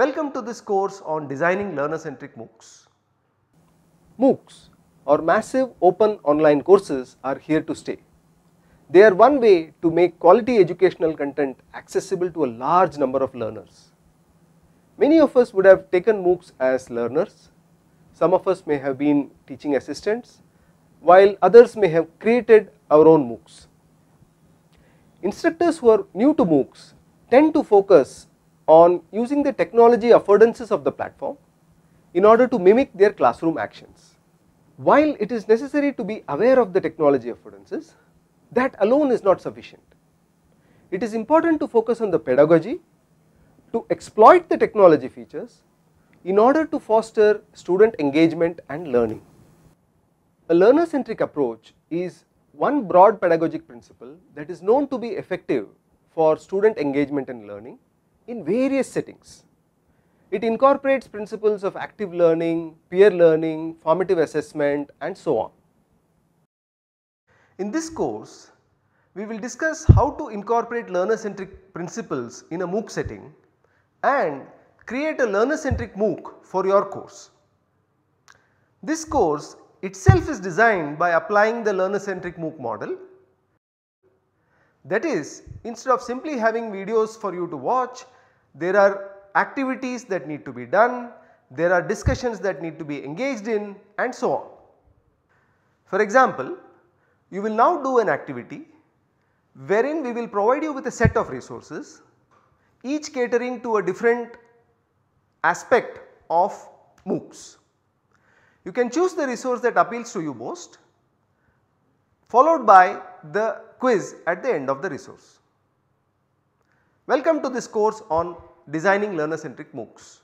Welcome to this course on designing learner centric MOOCs. MOOCs or massive open online courses are here to stay. They are one way to make quality educational content accessible to a large number of learners. Many of us would have taken MOOCs as learners, some of us may have been teaching assistants, while others may have created our own MOOCs. Instructors who are new to MOOCs tend to focus on using the technology affordances of the platform in order to mimic their classroom actions. While it is necessary to be aware of the technology affordances, that alone is not sufficient. It is important to focus on the pedagogy, to exploit the technology features in order to foster student engagement and learning. A learner centric approach is one broad pedagogic principle that is known to be effective for student engagement and learning in various settings. It incorporates principles of active learning, peer learning, formative assessment and so on. In this course, we will discuss how to incorporate learner centric principles in a MOOC setting and create a learner centric MOOC for your course. This course itself is designed by applying the learner centric MOOC model. That is instead of simply having videos for you to watch, there are activities that need to be done, there are discussions that need to be engaged in and so on. For example, you will now do an activity wherein we will provide you with a set of resources each catering to a different aspect of MOOCs. You can choose the resource that appeals to you most followed by the quiz at the end of the resource. Welcome to this course on designing learner centric MOOCs.